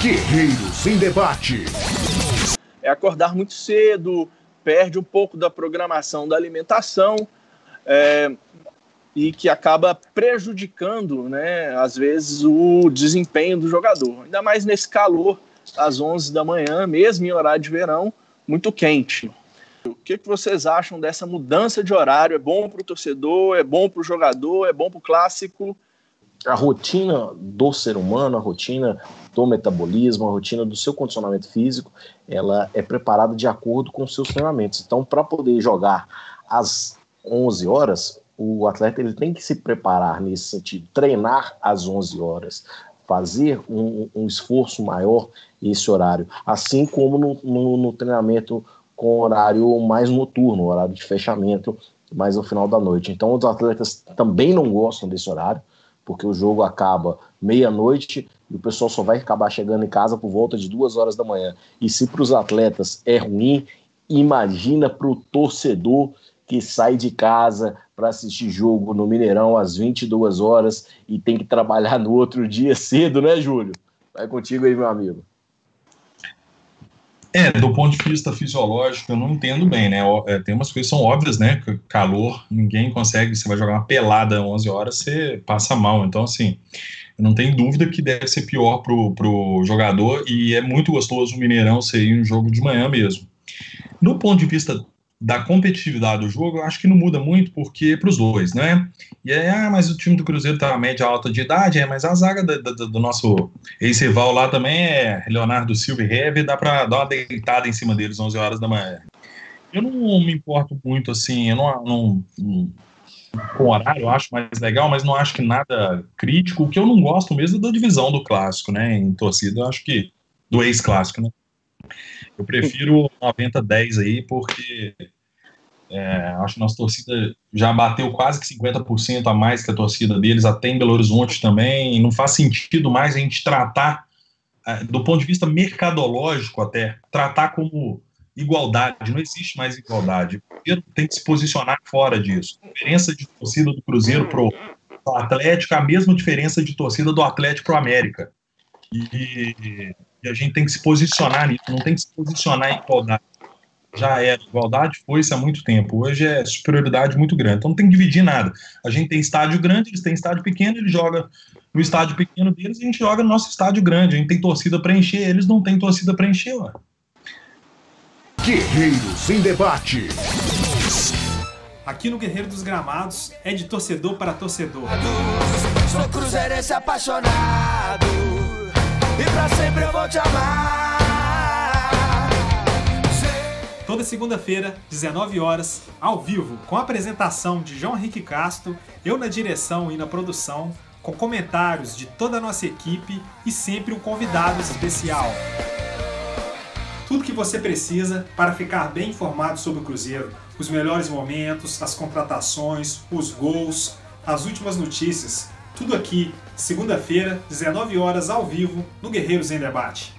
Guerreiros em debate. É acordar muito cedo, perde um pouco da programação da alimentação é, e que acaba prejudicando, né, às vezes, o desempenho do jogador. Ainda mais nesse calor, às 11 da manhã, mesmo em horário de verão, muito quente. O que, que vocês acham dessa mudança de horário? É bom para o torcedor? É bom para o jogador? É bom para o clássico? A rotina do ser humano, a rotina do metabolismo, a rotina do seu condicionamento físico, ela é preparada de acordo com os seus treinamentos. Então, para poder jogar às 11 horas, o atleta ele tem que se preparar nesse sentido, treinar às 11 horas, fazer um, um esforço maior esse horário, assim como no, no, no treinamento com horário mais noturno, horário de fechamento, mais no final da noite. Então, os atletas também não gostam desse horário, porque o jogo acaba meia-noite e o pessoal só vai acabar chegando em casa por volta de duas horas da manhã. E se para os atletas é ruim, imagina para o torcedor que sai de casa para assistir jogo no Mineirão às 22 horas e tem que trabalhar no outro dia cedo, né, Júlio? Vai contigo aí, meu amigo. É, do ponto de vista fisiológico, eu não entendo bem, né? É, tem umas coisas que são óbvias, né? Calor, ninguém consegue. Você vai jogar uma pelada 11 horas, você passa mal. Então, assim, não tenho dúvida que deve ser pior pro, pro jogador e é muito gostoso o Mineirão ser um jogo de manhã mesmo. No ponto de vista da competitividade do jogo, eu acho que não muda muito, porque para os dois, né? E aí, ah, mas o time do Cruzeiro tá média alta de idade, é, mas a zaga do, do, do nosso ex-rival lá também é Leonardo Silva e Heve, dá para dar uma deitada em cima deles 11 horas da manhã. Eu não me importo muito, assim, eu não, não, não com horário eu acho mais legal, mas não acho que nada crítico. O que eu não gosto mesmo é da divisão do clássico, né? Em torcida, eu acho que do ex-clássico, né? Eu prefiro 90-10 aí, porque é, acho que nossa torcida já bateu quase que 50% a mais que a torcida deles, até em Belo Horizonte também, não faz sentido mais a gente tratar, é, do ponto de vista mercadológico até, tratar como igualdade, não existe mais igualdade. O Cruzeiro tem que se posicionar fora disso. A diferença de torcida do Cruzeiro pro Atlético é a mesma diferença de torcida do Atlético pro América. E, e a gente tem que se posicionar nisso, não tem que se posicionar em igualdade. Já era, igualdade foi-se há muito tempo. Hoje é superioridade muito grande. Então não tem que dividir nada. A gente tem estádio grande, eles têm estádio pequeno, eles jogam no estádio pequeno deles, a gente joga no nosso estádio grande. A gente tem torcida para encher, eles não têm torcida para encher. Ué. Guerreiros em debate. Aqui no Guerreiro dos Gramados é de torcedor para torcedor. Sou cruzeirense apaixonado e sempre eu vou te amar. Toda segunda-feira, 19 horas, ao vivo, com a apresentação de João Henrique Castro, eu na direção e na produção, com comentários de toda a nossa equipe e sempre um convidado especial. Tudo que você precisa para ficar bem informado sobre o Cruzeiro, os melhores momentos, as contratações, os gols, as últimas notícias tudo aqui, segunda-feira, 19 horas ao vivo, no Guerreiros em Debate.